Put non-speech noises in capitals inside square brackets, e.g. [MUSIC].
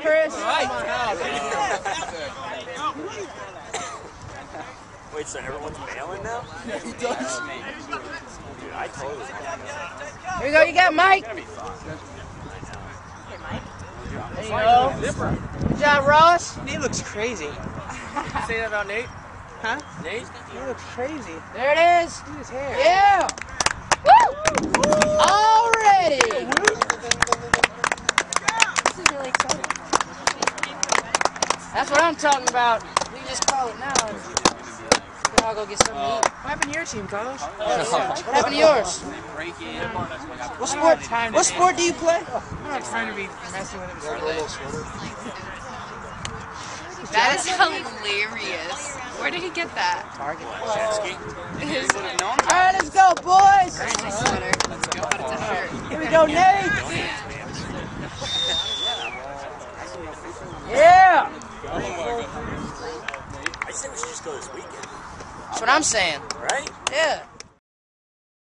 Chris. [LAUGHS] Wait, so everyone's bailing now? Yeah, he does. Dude, I totally. Here you go. You got Mike. There you go. Good job, Ross. Nate looks crazy. [LAUGHS] Say that about Nate? Huh? Nate? He looks crazy. There it is. Look at his hair. Yeah. That's what I'm talking about. We just call it now. and We can all go get something to eat. What happened to your team, Carlos? Oh, what happened to yours? What sport? What sport do you play? I'm not trying to be messing with him. That is hilarious. Where did he get that? His All right, let's go, boys. sweater. But it's. Here we go, Nate. Yeah. I say we should just go this weekend, That's what I'm saying. right? Yeah.